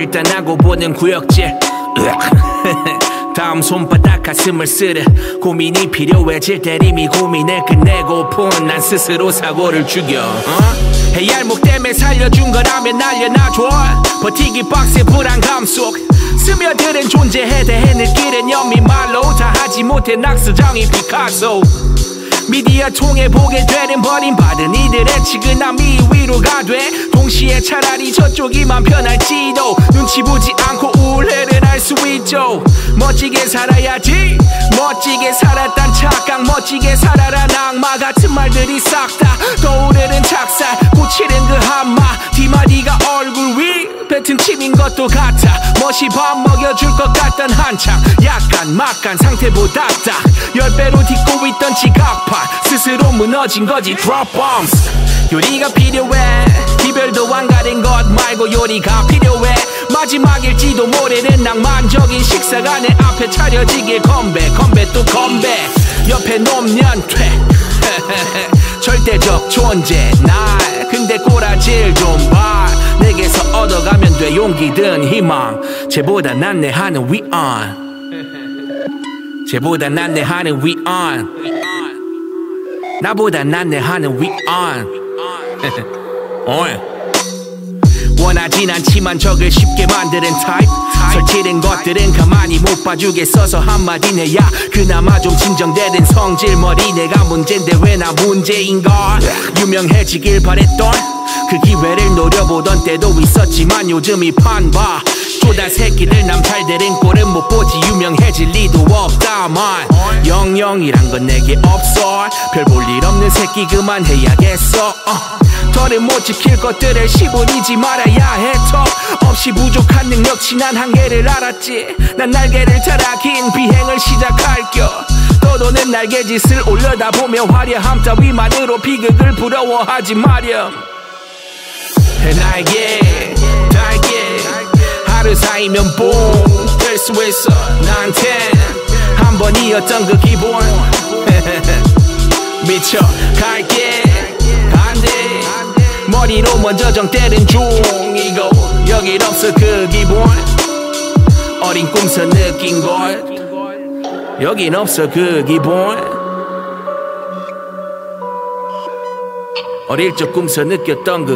일단 하고 보는 구역질. 다음 손바닥 가슴을 쓰려 고민이 필요해질 때 이미 고민을 끝내고픈 난 스스로 사고를 죽여. 어? 해얄목 때문에 살려준 거라면 날려놔줘. 버티기 빡세 불안감 속. 스며드는 존재에 대해 느끼는 연미 말로. 다 하지 못해 낙서장이 피카소 미디어 통해 보게 되는 버림받은 이들의 치근함이 위로가 돼. 동시에 차라리 저쪽이 맘 편할지도 눈치 보지 않고 우울해를 할 수 있죠. 멋지게 살아야지. 멋지게 살았단 착각 멋지게 살아라 악마 같은 말들이 싹 다 떠오르는 착살 고치는 그 한마. 뒤마디가 얼굴 위 뱉은 침인 것도 같아. 멋이 밥 먹여줄 것 같던 한창. 약간 막간 상태보다. 딱 열배로 딛고 있던 지각판. 스스로 무너진 거지. Drop bombs. 요리가 필요해. 이별도 안 가린 것 말고 요리가 필요해. 마지막일지도 모르는 낭만적인 식사가 내 앞에 차려지길 건배. 건배 또 건배. 옆에 놓으면 돼. 절대적 존재 날. 근데 꼬라질 좀봐. 내게서 얻어가 용기든 희망. 쟤보다 난 내 하는 위안 쟤보다 난 내 하는 위안 나보다 난 내 하는 위안 어이. 원하진 않지만 적을 쉽게 만드는 타입 설치된 것들은 가만히 못 봐주겠어서 한마디 내야. 그나마 좀 진정되는 성질 머리. 내가 문제인데 왜 나 문제인걸? 유명해지길 바랬던 그 기회를 노려보던 때도 있었지만 요즘 이 판봐. 쪼다 새끼들 남잘되는 꼴은 못 보지. 유명해질 리도 없다만. 영영이란 건 내게 없어. 별 볼 일 없는 새끼 그만해야겠어. 어. 더는 못 지킬 것들을 시분이지 말아야 해턱 없이 부족한 능력치 난 한계를 알았지. 난 날개를 달아 긴 비행을 시작할 겨. 떠도는 날개짓을 올려다 보며 화려함 따위만으로 비극을 부러워하지 마렴 날개 날개 하루 사이면 뽕될수 있어. 나한텐 한 번이었던 그 기본 미쳐. 갈게. 안돼. 머리로 먼저 정 때린 중이고 여긴 없어 그 기본 어린 꿈서 느낀 걸. 여긴 없어 그 기본 어릴 적 꿈서 느꼈던